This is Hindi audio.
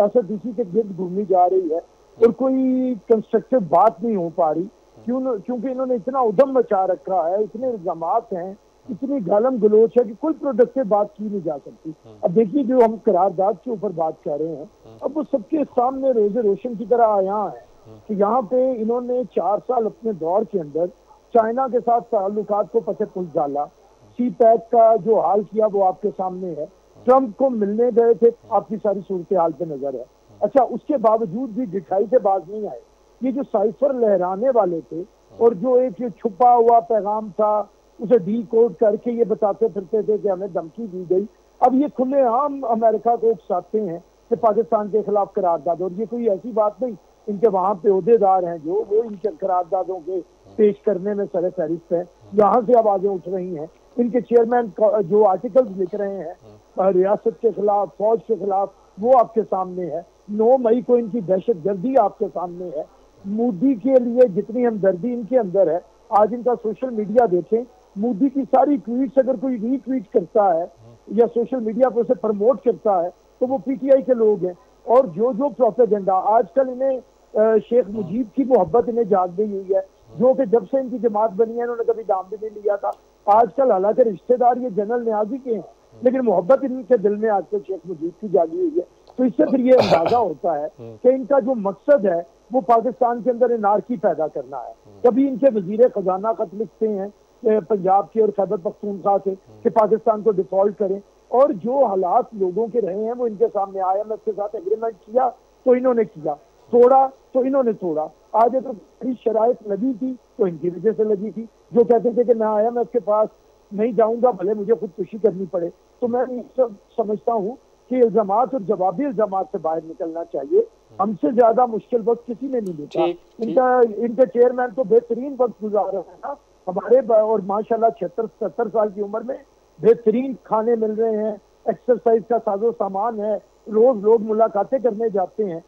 सियासत इसी के गिर्द घूमी जा रही है और कोई कंस्ट्रक्टिव बात नहीं हो पा रही। क्यों क्योंकि इन्होंने इतना उधम मचा रखा है इतने इल्ज़ाम हैं इतनी गालम गलोच है कि कोई प्रोडक्टिव बात की नहीं जा सकती। अब देखिए जो हम करारदाद के ऊपर बात कर रहे हैं अब वो सबके सामने रोज़े रोशन की तरह आया है कि यहाँ पे इन्होंने चार साल अपने दौर के अंदर चाइना के साथ ताल्लुकात को पचे पुल डाला। सी पैक का जो हाल किया वो आपके सामने है। ट्रंप को मिलने गए थे, आपकी सारी सूरत हाल पे नज़र है। अच्छा उसके बावजूद भी दिखाई से बाज नहीं आए। ये जो साइफर लहराने वाले थे और जो एक ये छुपा हुआ पैगाम था, उसे डी कोड करके ये बताते फिरते थे कि हमें धमकी दी गई। अब ये खुले आम अमेरिका को उकसाते हैं कि पाकिस्तान के खिलाफ करारदाद। और ये कोई ऐसी बात नहीं, इनके वहाँ पे अहदेदार हैं जो, वो इनके करारदादों के पेश करने में सर फहरिस्त है। यहाँ से आवाज़ें उठ रही हैं। इनके चेयरमैन जो आर्टिकल्स लिख रहे हैं रियासत के खिलाफ, फौज के खिलाफ, वो आपके सामने है। नौ मई को इनकी दहशत गर्दी आपके सामने है। मोदी के लिए जितनी हमदर्दी इनके अंदर है, आज इनका सोशल मीडिया देखें, मोदी की सारी ट्वीट्स अगर कोई रीट्वीट करता है, या सोशल मीडिया पर उसे प्रमोट करता है तो वो पीटीआई के लोग हैं। और जो जो प्रोपेगेंडा, आजकल इन्हें शेख मुजीब की मोहब्बत इन्हें जाग गई हुई है, जो कि जब से इनकी जमात बनी है, इन्होंने कभी दाम भी नहीं लिया था। आजकल हालाँकि रिश्तेदार ये जनरल न्याजी के हैं लेकिन मोहब्बत इनके दिल में आजकल शेख मुजीब की जागी हुई है। तो इससे फिर ये अंदाज़ा होता है कि इनका जो मकसद है वो पाकिस्तान के अंदर इनारकी पैदा करना है। कभी इनके वज़ीर खजाना खत लिखते हैं पंजाब के और खैबर पख्तूनखा से कि पाकिस्तान को डिफ़ॉल्ट करें और जो हालात लोगों के रहे हैं वो इनके सामने आए मैं के साथ एग्रीमेंट किया तो इन्होंने किया। तोड़ा तो इन्होंने तोड़ा। आज तो बड़ी शराय लगी थी तो इनकी वजह से लगी थी। जो कहते थे कि मैं आया मैं उसके पास नहीं जाऊँगा भले मुझे खुदकुशी करनी पड़े। तो मैं सब समझता हूँ कि इल्ज़ाम और जवाबी इल्ज़ाम से बाहर निकलना चाहिए। हमसे ज़्यादा मुश्किल वक्त किसी ने नहीं देखा इनका इनके चेयरमैन तो बेहतरीन वक्त गुजार रहे हैं ना। हमारे और माशाल्लाह छिहत्तर सत्तर साल की उम्र में बेहतरीन खाने मिल रहे हैं। एक्सरसाइज का साजो सामान है। रोज लोग मुलाकातें करने जाते हैं।